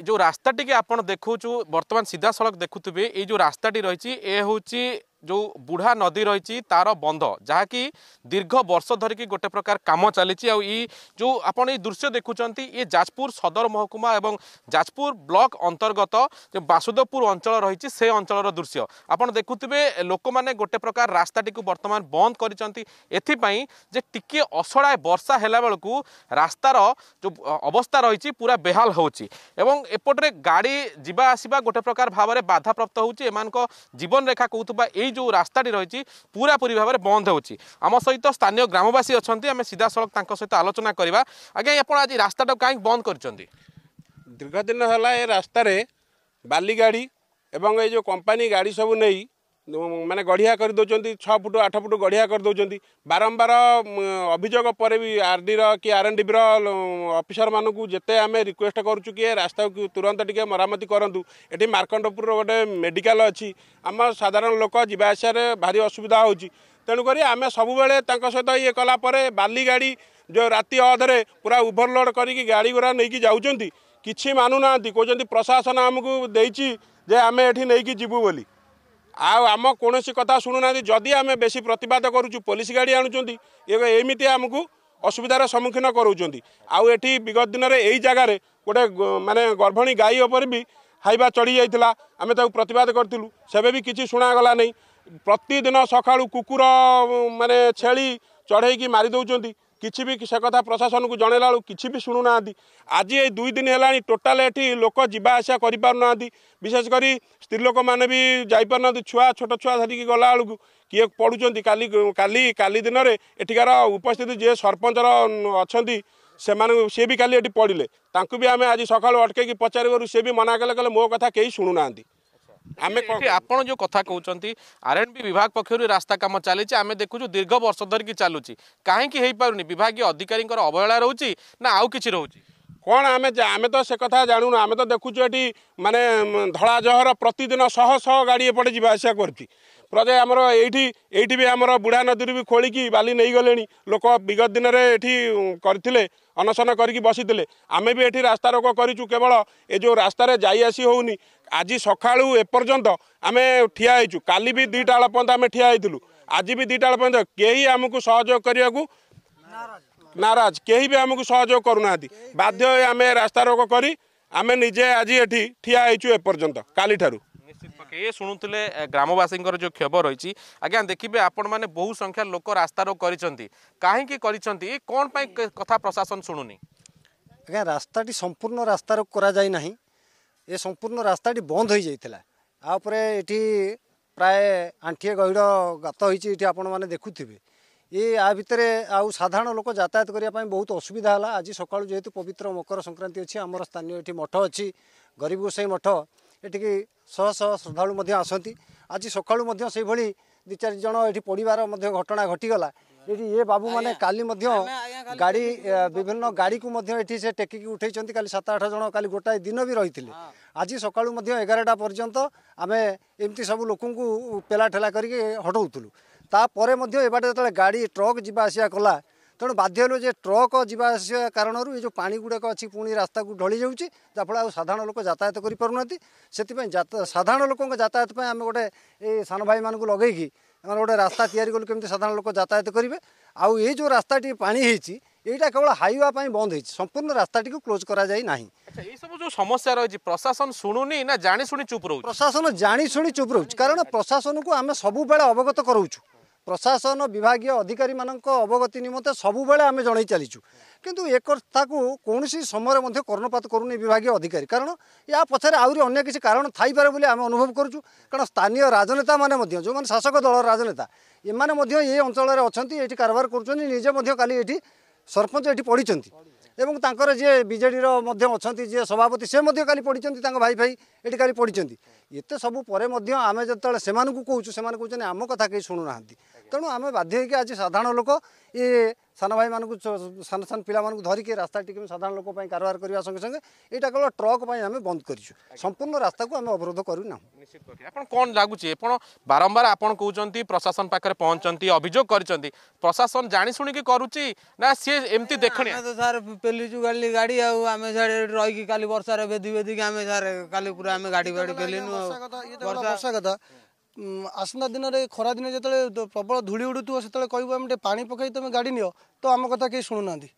जो रास्ता टी आपण देखु बर्तमान सीधा सड़क देखु ये जो रास्ता टी रही है ये हूँ ଯେଉଁ ବୁଢ଼ା ନଦୀ ରହିଛି ତାର ବନ୍ଧ ଯାହାକି ଦୀର୍ଘ ବର୍ଷ ଧରିକି ଗୋଟେ ପ୍ରକାର କାମ ଚାଲିଛି ଆଉ ଇ ଯେଉଁ ଆପଣ ଏଇ ଦୃଶ୍ୟ ଦେଖୁଛନ୍ତି ଇଏ ଯାଜପୁର ସଦର ମହକୁମା ଏବଂ ଯାଜପୁର ବ୍ଲକ ଅନ୍ତର୍ଗତ ଯେଉଁ ବାସୁଦେବପୁର ଅଞ୍ଚଳ ରହିଛି ସେ ଅଞ୍ଚଳର ଦୃଶ୍ୟ ଆପଣ ଦେଖୁଥିବେ ଲୋକମାନେ ଗୋଟେ ପ୍ରକାର ରାସ୍ତାଟିକୁ ବର୍ତ୍ତମାନ ବନ୍ଦ କରିଛନ୍ତି ଏଥିପାଇଁ ଯେ ଟିକିଏ ଅସଳାଏ ବର୍ଷା ହେଲା ବେଳକୁ ରାସ୍ତାର ଯେଉଁ ଅବସ୍ଥା ରହିଛି ପୁରା ବେହାଲ ହେଉଛି ଏବଂ ଏପଟରେ ଗାଡ଼ି ଯିବା ଆସିବା ଗୋଟେ ପ୍ରକାର ଭାବରେ ବାଧାପ୍ରାପ୍ତ ହେଉଛି ଏମାନଙ୍କ ଜୀବନରେଖା କହୁଥିବା ଏଇ এই যে রাস্তাটি রয়েছে পুরাপুরি ভাবে বন্ধ হচ্ছে আমার সহ স্থানীয় গ্রামবাসী অনেক আমি সিধাসলখ তাঁর সহ আলোচনা করা আজ্ঞা আপনার আজ রাস্তাটা কাহি বন্ধ করছেন দীর্ঘদিন হল এ রাস্তায় বালি গাড়ি এবং এই যে কোম্পানি গাড়ি সবু নেই ମାନେ ଗଢ଼ିଆ କରିଦେଉଛନ୍ତି ଛଅ ଫୁଟ ଆଠ ଫୁଟ ଗଢ଼ିଆ କରିଦେଉଛନ୍ତି ବାରମ୍ବାର ଅଭିଯୋଗ ପରେ ବି ଆର୍ଡିର କି ଆର୍ଏନ୍ଡିବିର ଅଫିସରମାନଙ୍କୁ ଯେତେ ଆମେ ରିକ୍ୱେଷ୍ଟ କରୁଛୁ କି ରାସ୍ତାକୁ ତୁରନ୍ତ ଟିକେ ମରାମତି କରନ୍ତୁ। ଏଠି ମାର୍କଣ୍ଡପୁରର ଗୋଟେ ମେଡ଼ିକାଲ ଅଛି। ଆମ ସାଧାରଣ ଲୋକ ଯିବା ଆସିବାରେ ଭାରି ଅସୁବିଧା ହେଉଛି। ତେଣୁକରି ଆମେ ସବୁବେଳେ ତାଙ୍କ ସହିତ ଇଏ କଲା ପରେ ବାଲି ଗାଡ଼ି ଯେଉଁ ରାତି ଅଧରେ ପୁରା ଓଭରଲୋଡ଼ କରିକି ଗାଡ଼ି ଗୁଡ଼ା ନେଇକି ଯାଉଛନ୍ତି କିଛି ମାନୁନାହାନ୍ତି। କହୁଛନ୍ତି ପ୍ରଶାସନ ଆମକୁ ଦେଇଛି ଯେ ଆମେ ଏଠି ନେଇକି ଯିବୁ ବୋଲି। ଆଉ ଆମ କୌଣସି କଥା ଶୁଣୁନାହାନ୍ତି। ଯଦି ଆମେ ବେଶୀ ପ୍ରତିବାଦ କରୁଛୁ ପୋଲିସ ଗାଡ଼ି ଆଣୁଛନ୍ତି ଏ- ଏମିତି ଆମକୁ ଅସୁବିଧାର ସମ୍ମୁଖୀନ କରାଉଛନ୍ତି ଆଉ ଏଠି ବିଗତ ଦିନରେ ଏଇ ଜାଗାରେ ଗୋଟେ ମାନେ ଗର୍ଭଣୀ ଗାଈ ଉପରେ ବି ହାଇବା ଚଢ଼ି ଯାଇଥିଲା। ଆମେ ତାକୁ ପ୍ରତିବାଦ କରିଥିଲୁ। ସେବେ ବି କିଛି ଶୁଣାଗଲା ନାହିଁ। ପ୍ରତିଦିନ ସକାଳୁ କୁକୁର ମାନେ ଛେଳି ଚଢ଼େଇକି ମାରି ଦେଉଛନ୍ତି। କିଛି ବି ସେ କଥା ପ୍ରଶାସନକୁ ଜଣେଇଲା ବେଳକୁ କିଛି ବି ଶୁଣୁନାହାନ୍ତି। ଆଜି ଏଇ ଦୁଇ ଦିନ ହେଲାଣି ଟୋଟାଲ ଏଠି ଲୋକ ଯିବା ଆସିବା କରିପାରୁନାହାନ୍ତି। ବିଶେଷ କରି ସ୍ତ୍ରୀ ଲୋକମାନେ ବି ଯାଇପାରୁନାହାନ୍ତି ଛୁଆ ଛୋଟ ଛୁଆ ଧରିକି ଗଲା ବେଳକୁ। କିଏ ପଡ଼ୁଛନ୍ତି କାଲି କାଲି କାଲି ଦିନରେ ଏଠିକାର ଉପସ୍ଥିତି ଯିଏ ସରପଞ୍ଚର ଅଛନ୍ତି ସେମାନଙ୍କୁ ସିଏ ବି କାଲି ଏଠି ପଡ଼ିଲେ ତାଙ୍କୁ ବି ଆମେ ଆଜି ସକାଳୁ ଅଟକେଇକି ପଚାରିବାରୁ ସିଏ ବି ମନା କଲେ କହିଲେ ମୋ କଥା କେହି ଶୁଣୁନାହାନ୍ତି। ଆମେ କ'ଣ ଏଠି ଆପଣ ଯେଉଁ କଥା କହୁଛନ୍ତି ଆର୍ଏନ୍ବି ବିଭାଗ ପକ୍ଷରୁ ରାସ୍ତା କାମ ଚାଲିଛି ଆମେ ଦେଖୁଛୁ ଦୀର୍ଘ ବର୍ଷ ଧରିକି ଚାଲୁଛି। କାହିଁକି ହେଇପାରୁନି? ବିଭାଗୀୟ ଅଧିକାରୀଙ୍କର ଅବହେଳା ରହୁଛି ନା ଆଉ କିଛି ରହୁଛି? କ'ଣ ଆମେ ଜା- ଆମେ ତ ସେ କଥା ଜାଣୁନୁ ଆମେ ତ ଦେଖୁଛୁ ଏଠି ମାନେ ମ, ଧଳା ଜହର ପ୍ରତିଦିନ ଶହ ଶହ ଗାଡ଼ି ଏପଟେ ଯିବା ଆସିବା କରୁଛି। ପ୍ରଜା ଆମର ଏଇଠି ଏଇଠି ବି ଆମର ବୁଢ଼ା ନଦୀରୁ ବି ଖୋଳିକି ବାଲି ନେଇଗଲେଣି। ଲୋକ ବିଗତ ଦିନରେ ଏଠି କରିଥିଲେ ଅନଶନ କରିକି ବସିଥିଲେ। ଆମେ ବି ଏଠି ରାସ୍ତା ରୋକ କରିଛୁ କେବଳ ଏ ଯେଉଁ ରାସ୍ତାରେ ଯାଇ ଆସି ହେଉନି। ଆଜି ସକାଳୁ ଏପର୍ଯ୍ୟନ୍ତ ଆମେ ଠିଆ ହେଇଛୁ। କାଲି ବି ଦୁଇଟା ବେଳ ପର୍ଯ୍ୟନ୍ତ ଆମେ ଠିଆ ହେଇଥିଲୁ। ଆଜି ବି ଦୁଇଟା ବେଳ ପର୍ଯ୍ୟନ୍ତ କେହି ଆମକୁ ସହଯୋଗ କରିବାକୁ ନାରାଜ। କେହି ବି ଆମକୁ ସହଯୋଗ କରୁନାହାନ୍ତି। ବାଧ୍ୟ ହୋଇ ଆମେ ରାସ୍ତା ରୋକ କରି ଆମେ ନିଜେ ଆଜି ଏଠି ଠିଆ ହେଇଛୁ ଏପର୍ଯ୍ୟନ୍ତ କାଲିଠାରୁ। ଏ ଶୁଣୁଥିଲେ ଗ୍ରାମବାସୀଙ୍କର ଯେଉଁ କ୍ଷୋଭ ରହିଛି ଆଜ୍ଞା ଦେଖିବେ ଆପଣମାନେ ବହୁ ସଂଖ୍ୟାର ଲୋକ ରାସ୍ତାରୋକ କରିଛନ୍ତି। କାହିଁକି କରିଛନ୍ତି? କ'ଣ ପାଇଁ କଥା ପ୍ରଶାସନ ଶୁଣୁନି? ଆଜ୍ଞା ରାସ୍ତାଟି ସମ୍ପୂର୍ଣ୍ଣ ରାସ୍ତାରୋକ କରାଯାଇ ନାହିଁ। ଏ ସମ୍ପୂର୍ଣ୍ଣ ରାସ୍ତାଟି ବନ୍ଦ ହୋଇଯାଇଥିଲା। ଆ ଉପରେ ଏଠି ପ୍ରାୟ ଆଣ୍ଠିଏ ଗହିଡ଼ ଗାତ ହୋଇଛି ଏଠି ଆପଣମାନେ ଦେଖୁଥିବେ। ଏ ଆ ଭିତରେ ଆଉ ସାଧାରଣ ଲୋକ ଯାତାୟାତ କରିବା ପାଇଁ ବହୁତ ଅସୁବିଧା ହେଲା। ଆଜି ସକାଳୁ ଯେହେତୁ ପବିତ୍ର ମକର ସଂକ୍ରାନ୍ତି ଅଛି ଆମର ସ୍ଥାନୀୟ ଏଠି ମଠ ଅଛି ଗରିବ ଗୋସାଇ ମଠ ଏଠିକି ଶହ ଶହ ଶ୍ରଦ୍ଧାଳୁ ମଧ୍ୟ ଆସନ୍ତି। ଆଜି ସକାଳୁ ମଧ୍ୟ ସେଇଭଳି ଦୁଇ ଚାରି ଜଣ ଏଠି ପଡ଼ିବାର ମଧ୍ୟ ଘଟଣା ଘଟିଗଲା। ଏଠି ଏ ବାବୁମାନେ କାଲି ମଧ୍ୟ ଗାଡ଼ି ବିଭିନ୍ନ ଗାଡ଼ିକୁ ମଧ୍ୟ ଏଠି ସେ ଟେକିକି ଉଠେଇଛନ୍ତି। କାଲି ସାତ ଆଠ ଜଣ କାଲି ଗୋଟାଏ ଦିନ ବି ରହିଥିଲେ। ଆଜି ସକାଳୁ ମଧ୍ୟ ଏଗାରଟା ପର୍ଯ୍ୟନ୍ତ ଆମେ ଏମିତି ସବୁ ଲୋକଙ୍କୁ ପେଲା ଠେଲା କରିକି ହଟଉଥିଲୁ। ତାପରେ ମଧ୍ୟ ଏବାଟେ ଯେତେବେଳେ ଗାଡ଼ି ଟ୍ରକ୍ ଯିବା ଆସିବା କଲା ତେଣୁ ବାଧ୍ୟ ହେଲୁ ଯେ ଟ୍ରକ୍ ଯିବା ଆସିବା କାରଣରୁ ଏ ଯେଉଁ ପାଣି ଗୁଡ଼ାକ ଅଛି ପୁଣି ରାସ୍ତାକୁ ଢଳି ଯାଉଛି ଯାହାଫଳରେ ଆଉ ସାଧାରଣ ଲୋକ ଯାତାୟାତ କରିପାରୁନାହାନ୍ତି। ସେଥିପାଇଁ ସାଧାରଣ ଲୋକଙ୍କ ଯାତାୟାତ ପାଇଁ ଆମେ ଗୋଟେ ଏଇ ସାନ ଭାଇମାନଙ୍କୁ ଲଗେଇକି ଆମର ଗୋଟେ ରାସ୍ତା ତିଆରି କଲୁ କେମିତି ସାଧାରଣ ଲୋକ ଯାତାୟାତ କରିବେ। ଆଉ ଏଇ ଯେଉଁ ରାସ୍ତାଟି ପାଣି ହେଇଛି ଏଇଟା କେବଳ ହାଇୱା ପାଇଁ ବନ୍ଦ ହେଇଛି ସମ୍ପୂର୍ଣ୍ଣ ରାସ୍ତାଟିକୁ କ୍ଲୋଜ୍ କରାଯାଇ ନାହିଁ। ଆଚ୍ଛା ଏଇ ସବୁ ଯେଉଁ ସମସ୍ୟା ରହିଛି ପ୍ରଶାସନ ଶୁଣୁନି ନା ଜାଣି ଶୁଣି ଚୁପ୍ ରହୁଛି? ପ୍ରଶାସନ ଜାଣି ଶୁଣି ଚୁପ୍ ରହୁଛି କାରଣ ପ୍ରଶାସନକୁ ଆମେ ସବୁବେଳେ ଅବଗତ କରାଉଛୁ। ପ୍ରଶାସନ ବିଭାଗୀୟ ଅଧିକାରୀମାନଙ୍କ ଅବଗତି ନିମନ୍ତେ ସବୁବେଳେ ଆମେ ଜଣାଇ ଚାଲିଛୁ। କିନ୍ତୁ ଏ କଥାକୁ କୌଣସି ସମୟରେ ମଧ୍ୟ କର୍ଣ୍ଣପାତ କରୁନି ବିଭାଗୀୟ ଅଧିକାରୀ। କାରଣ ୟା ପଛରେ ଆହୁରି ଅନ୍ୟ କିଛି କାରଣ ଥାଇପାରେ ବୋଲି ଆମେ ଅନୁଭବ କରୁଛୁ। କାରଣ ସ୍ଥାନୀୟ ରାଜନେତାମାନେ ମଧ୍ୟ ଯେଉଁମାନେ ଶାସକ ଦଳର ରାଜନେତା ଏମାନେ ମଧ୍ୟ ଏ ଅଞ୍ଚଳରେ ଅଛନ୍ତି ଏଠି କାରବାର କରୁଛନ୍ତି ନିଜେ ମଧ୍ୟ କାଲି ଏଠି ସରପଞ୍ଚ ଏଠି ପଡ଼ିଛନ୍ତି ଏବଂ ତାଙ୍କର ଯିଏ ବିଜେଡ଼ିର ମଧ୍ୟ ଅଛନ୍ତି ଯିଏ ସଭାପତି ସେ ମଧ୍ୟ କାଲି ପଡ଼ିଛନ୍ତି ତାଙ୍କ ଭାଇ ଭାଇ ଏଠି କାଲି ପଡ଼ିଛନ୍ତି ଏତେ ସବୁ ପରେ ମଧ୍ୟ ଆମେ ଯେତେବେଳେ ସେମାନଙ୍କୁ କହୁଛୁ ସେମାନେ କହୁଛନ୍ତି ଆମ କଥା କେହି ଶୁଣୁନାହାନ୍ତି ତେଣୁ ଆମେ ବାଧ୍ୟ ହେଇକି ଆଜି ସାଧାରଣ ଲୋକ ଏ ସାନ ଭାଇମାନଙ୍କୁ ଛୋ- ସାନ ସାନ ପିଲାମାନଙ୍କୁ ଧରିକି ରାସ୍ତାଟି କେମିତି ସାଧାରଣ ଲୋକ ପାଇଁ କାରବାର କରିବା ସଙ୍ଗେ ସଙ୍ଗେ ଏଇଟା କେବଳ ଟ୍ରକ୍ ପାଇଁ ଆମେ ବନ୍ଦ କରିଛୁ। ସମ୍ପୂର୍ଣ୍ଣ ରାସ୍ତାକୁ ଆମେ ଅବରୋଧ କରୁନାହୁଁ। ନିଶ୍ଚିତ କରି ଆପଣ କ'ଣ ଲାଗୁଛି? ଆପଣ ବାରମ୍ବାର ଆପଣ କହୁଛନ୍ତି ପ୍ରଶାସନ ପାଖରେ ପହଞ୍ଚନ୍ତି ଅଭିଯୋଗ କରିଛନ୍ତି। ପ୍ରଶାସନ ଜାଣି ଶୁଣିକି କରୁଛି ନା ସିଏ ଏମିତି ଦେଖଣିଆ ଆମେ ତ ସାର୍ ପେଲିଛୁ ଗାଡ଼ି ଗାଡ଼ି ଆଉ ଆମେ ସାର୍ ଏଠି ରହିକି କାଲି ବର୍ଷାରେ ବେଦି ବେଦିକି ଆମେ ସାର୍ କାଲି ପୁରା ଆମେ ଗାଡ଼ି ଫାଡ଼ି ପେଲିନୁ ଆଉ। ବର୍ଷା କଥା। ଇଏ ତ ଗଲା ବର୍ଷା କଥା ଉଁ, ଆସନ୍ତା ଦିନରେ ଖରା ଦିନେ ଯେତେବେଳେ ଦ- ପ୍ରବଳ ଧୂଳି ଉଡୁଥିବ ସେତେବେଳେ କହିବୁ ଆମେ ଟିକେ ପାଣି ପକାଇ ତମେ ଗାଡ଼ି ନିଅ। ତ ଆମ କଥା କେହି ଶୁଣୁନାହାନ୍ତି।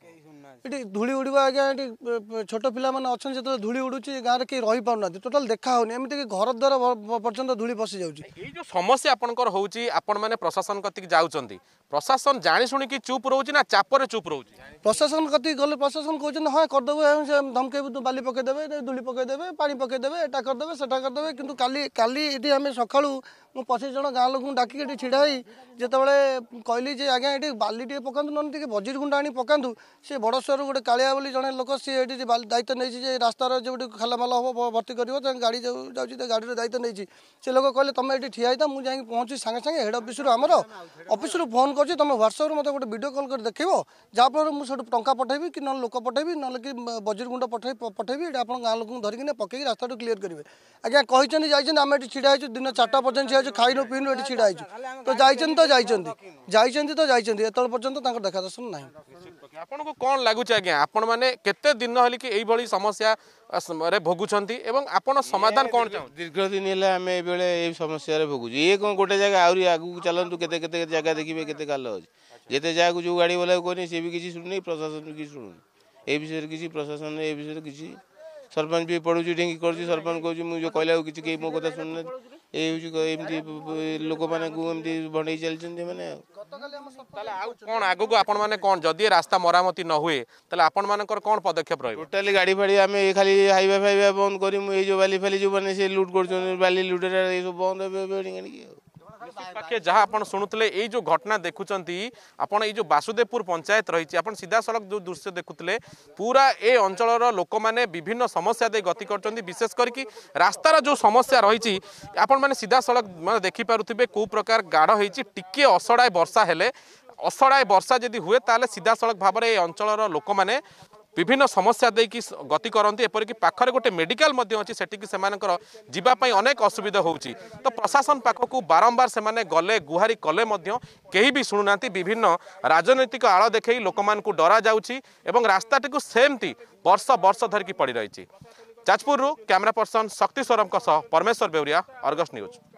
ଏଠି ଧୂଳି ଉଡ଼ିବା ଆଜ୍ଞା ଏଠି ପ- ପ- ଛୋଟ ପିଲାମାନେ ଅଛନ୍ତି ଯେତେବେଳେ ଧୂଳି ଉଡୁଛି ଗାଁରେ କେହି ରହିପାରୁନାହାନ୍ତି ଟୋଟାଲ ଦେଖା ହଉନି। ଏମିତିକି ଘର ଦ୍ୱାର ପ- ପ- ପର୍ଯ୍ୟନ୍ତ ଧୂଳି ପଶି ଯାଉଛି। ଏଇ ଯୋଉ ସମସ୍ୟା ଆପଣଙ୍କର ହଉଛି ଆପଣମାନେ ପ୍ରଶାସନ କତିକି ଯାଉଛନ୍ତି। ପ୍ରଶାସନ ଜାଣି ଶୁଣିକି ଚୁପ୍ ରହୁଛି ନା ଚାପରେ ଚୁପ୍ ରହୁଛି? ପ୍ରଶାସନ କତିକି ଗଲେ ପ୍ରଶାସନ କହୁଛନ୍ତି ହଁ କରିଦେବୁ ଆମେ ସେ ଧମକେଇବୁ ତୁ ବାଲି ପକେଇଦେବେ ଏ ଧୂଳି ପକେଇଦେବେ ପାଣି ପକେଇଦେବେ ଏଟା କରିଦେବେ ସେଟା କରିଦେବେ। କିନ୍ତୁ କାଲି କାଲି ଏଠି ଆମେ ସକାଳୁ ମୁଁ ପଚିଶ ଜଣ ଗାଁ ଲୋକଙ୍କୁ ଡାକିକି ଏଠି ଛିଡ଼ା ହେଇ ଯେତେବେଳେ କହିଲି ଯେ ଆଜ୍ଞା ଏଠି ବାଲି ଟିକେ ପକାନ୍ତୁ ନହେଲେ ଟିକେ ବଜିର ଗୁଣ୍ଡ ଆଣି ପକାନ୍ତୁ। ସେ ବଡ଼ଶ୍ୱରରୁ ଗୋଟେ କାଳିଆ ବୋଲି ଜଣେ ଲୋକ ସିଏ ଏଠି ଯେ ବାଲି ଦାୟିତ୍ୱ ନେଇଛି ଯେ ରାସ୍ତାର ଯେଉଁଠି ଖାଲମାଲ ହେବ ଭ- ଭର୍ତ୍ତି କରିବ ତାଙ୍କ ଗାଡ଼ି ଯେଉଁ ଯାଉଛି ତା ଗାଡ଼ିର ଦାୟିତ୍ୱ ନେଇଛି। ସେ ଲୋକ କହିଲେ ତମେ ଏଠି ଠିଆ ହେଇଥା ମୁଁ ଯାଇକି ପହଞ୍ଚୁଛି ସାଙ୍ଗେ ସାଙ୍ଗେ ହେଡ଼ ଅଫିସରୁ ଆମର ଅଫିସରୁ ଫୋନ୍ କରୁଛି ତମେ ହ୍ୱାଟ୍ସଆପ୍ରୁ ମୋତେ ଗୋଟେ ଭିଡ଼ିଓ କଲ୍ କରି ଦେଖେଇବ। ଯାହାଫଳରେ ମୁଁ ସେଠୁ ଟଙ୍କା ପଠେଇବି କି ନହେଲେ ଲୋକ ପଠେଇବି ନହେଲେ କି ବଜିର ଗୁଣ୍ଡ ପଠେଇ ପଠେଇବି ଏଇଟା ଆପଣ ଗାଁ ଲୋକଙ୍କୁ ଧରିକିନା ପକେଇକି ରାସ୍ତାଠୁ କ୍ଲିୟର କରିବେ। ଆଜ୍ଞା କହିଛନ୍ତି ଯାଇଛନ୍ତି ଆମେ ଏଠି ଛିଡ଼ା ହେଇଛୁ ଦିନ ଚାରିଟା ପର୍ଯ୍ୟନ୍ତ ଛିଡ଼ା ହେଇଛୁ ଖାଇନୁ ପିଇନୁ ଏଠି ଛିଡ଼ା ହେଇଛୁ। ତ ଯାଇଛନ୍ତି ତ ଯାଇଛନ୍ତି। ଯାଇଛନ୍ତି ତ ଯାଇଛନ୍ତି ଏତେବେଳେ ପର୍ଯ୍ୟନ୍ତ ତାଙ୍କ ଦେଖା ଦର୍ଶନ ନାହିଁ। ଆପଣଙ୍କୁ କ'ଣ ଲାଗୁଛି ଆଜ୍ଞା? ଆପଣମାନେ କେତେ ଦିନ ହେଲେ କି ଏଇଭଳି ସମସ୍ୟା ଆ, ସମ- ରେ ଭୋଗୁଛନ୍ତି ଏବଂ ଆପଣ ସମାଧାନ କ'ଣ ଚାହୁଁଛନ୍ତି? ଦୀର୍ଘ ଦିନ ହେଲା ଆମେ ଏଇବେଳେ ଏଇ ସମସ୍ୟାରେ ଭୋଗୁଛୁ। ଇଏ କ'ଣ ଗୋଟେ ଜାଗା ଆହୁରି ଆଗକୁ ଚାଲନ୍ତୁ କେତେ କେତେ ଜାଗା ଦେଖିବେ କେତେ କାଲ ଅଛି। ଯେତେ ଜାଗାକୁ ଯେଉଁ ଗାଡ଼ି ବାଲାକୁ କହିନି ସିଏ ବି କିଛି ଶୁଣୁନି ପ୍ରଶାସନ ବି କିଛି ଶୁଣୁନି। ଏ ବିଷୟରେ କିଛି ପ୍ରଶାସନ ଏ ବିଷୟରେ କିଛି ସରପଞ୍ଚ ବି ପଡ଼ୁଛି ଢିଙ୍କି କରୁଛି ସରପଞ୍ଚ କହୁଛି ମୁଁ ଯେଉଁ କହିଲା କିଛି କେହି ମୋ କଥା ଶୁଣୁନାହାନ୍ତି। ଏଇ ହେଉଛି କ- ଏମିତି ବ- ବ- ଲୋକମାନଙ୍କୁ ଏମିତି ଭଣ୍ଡେଇ ଚାଲିଛନ୍ତି ସେମାନେ ଆଉ। ତାହେଲେ ଆଉ କ'ଣ ଆଗକୁ ଆପଣମାନେ କ'ଣ ଯଦି ଏ ରାସ୍ତା ମରାମତି ନ ହୁଏ ତାହେଲେ ଆପଣମାନଙ୍କର କ'ଣ ପଦକ୍ଷେପ ରହିବ? ଟୋଟାଲି ଗାଡ଼ି ଫାଡ଼ି ଆମେ ଏ ଖାଲି ହାଇବା ଫାଇବା ବନ୍ଦ କରିମୁ ଏଇ ଯେଉଁ ବାଲି ଫାଲି ଯେଉଁମାନେ ସେ ଲୁଟ୍ କରୁଛନ୍ତି ବାଲି ଲୁଟେରା ଏସବୁ ବନ୍ଦ ହେବେ ଏବେ ଏଣିକି ଆଉ। ପାଖେ ଯାହା ଆପଣ ଶୁଣୁଥିଲେ ଏଇ ଯୋଉ ଘଟଣା ଦେଖୁଛନ୍ତି ଆପଣ ଏଇ ଯୋଉ ବାସୁଦେବପୁର ପଞ୍ଚାୟତ ରହିଛି ଆପଣ ସିଧାସଳଖ ଯୋଉ ଦୃଶ୍ୟ ଦେଖୁଥିଲେ ପୁରା ଏ ଅଞ୍ଚଳର ଲୋକମାନେ ବିଭିନ୍ନ ସମସ୍ୟା ଦେଇ ଗତି କରୁଛନ୍ତି ବିଶେଷ କରିକି ରାସ୍ତାର ଯୋଉ ସମସ୍ୟା ରହିଛି ଆପଣମାନେ ସିଧାସଳଖ ମାନେ ଦେଖିପାରୁଥିବେ କୋଉ ପ୍ରକାର ଗାଢ଼ ହେଇଛି ଟିକେ ଅସଡ଼ାଏ ବର୍ଷା ହେଲେ ଅସଡ଼ାଏ ବର୍ଷା ଯଦି ହୁଏ ତାହେଲେ ସିଧାସଳଖ ଭାବରେ ଏ ଅଞ୍ଚଳର ଲୋକମାନେ ବିଭିନ୍ନ বিভিন্ন সমস্যা দিয়ে গতি করতে এপরিকি পাখে গোটে মেডিকাল অনেক সেটিকি সে যাওয়া অনেক অসুবিধা হচ্ছে তো প্রশাসন পাখক বারম্বার সে গলে গুহারি কলে কেহি বি শুণু না বিভিন্ন রাজনৈতিক আল দেখে লোক ডরা যাচ্ছি এবং রাস্তাটি সেমতি বর্ষ বর্ষ ধরিকি পড়ি রয়েছে যাজপুর ক্যামেরা পর্সন শক্তি সোরম পরমেশ্বর বেউরিয়া অর্গস নিউজ